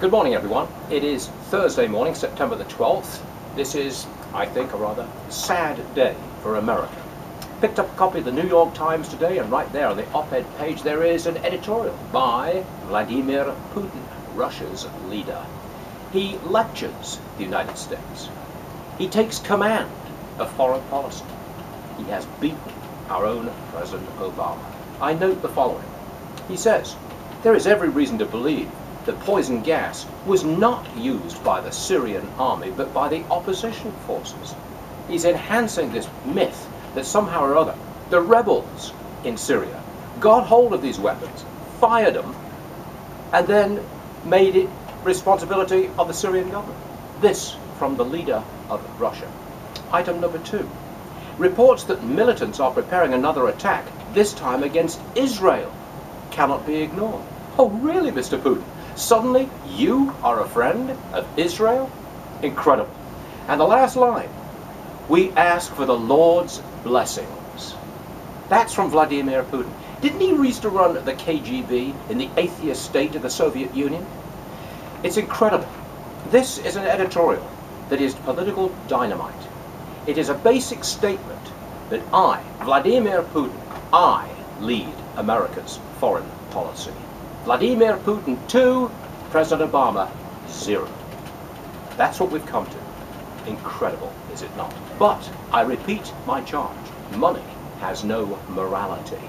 Good morning, everyone. It is Thursday morning, September the 12th. This is, I think, a rather sad day for America. Picked up a copy of the New York Times today, and right there on the op-ed page there is an editorial by Vladimir Putin, Russia's leader. He lectures the United States. He takes command of foreign policy. He has beaten our own President Obama. I note the following. He says, there is every reason to believe that poison gas was not used by the Syrian army, but by the opposition forces. He's enhancing this myth that somehow or other the rebels in Syria got hold of these weapons, fired them, and then made it responsibility of the Syrian government. This from the leader of Russia. Item number two. Reports that militants are preparing another attack, this time against Israel, cannot be ignored. Oh, really, Mr. Putin? Suddenly, you are a friend of Israel? Incredible. And the last line, we ask for the Lord's blessings. That's from Vladimir Putin. Didn't he used to run the KGB in the atheist state of the Soviet Union? It's incredible. This is an editorial that is political dynamite. It is a basic statement that I, Vladimir Putin, I lead America's foreign policy. Vladimir Putin 2, President Obama 0. That's what we've come to. Incredible, is it not? But, I repeat my charge, money has no morality.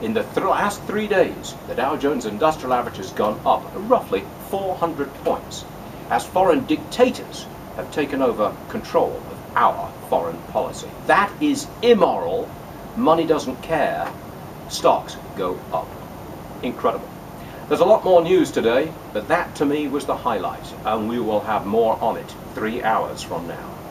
In the th last three days, the Dow Jones Industrial Average has gone up roughly 400 points, as foreign dictators have taken over control of our foreign policy. That is immoral. Money doesn't care. Stocks go up. Incredible. There's a lot more news today, but that to me was the highlight, and we will have more on it three hours from now.